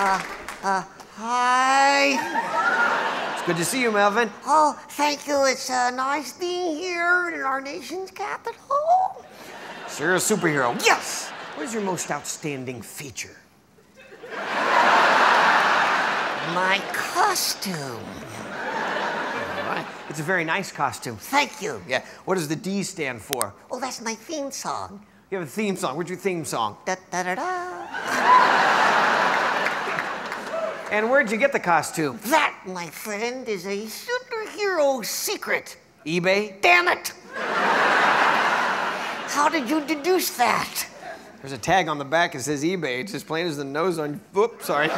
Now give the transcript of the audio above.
Uh, uh, hi. It's good to see you, Melvin. Oh, thank you. It's uh, nice being here in our nation's capital. So you're a superhero. Yes. What is your most outstanding feature? My costume. It's a very nice costume. Thank you. Yeah. What does the D stand for? Oh, that's my theme song. You have a theme song. What's your theme song? Da da da da. And where'd you get the costume? That, my friend, is a superhero secret. eBay? Damn it! How did you deduce that? There's a tag on the back that says eBay. It's as plain as the nose on. Whoops, sorry.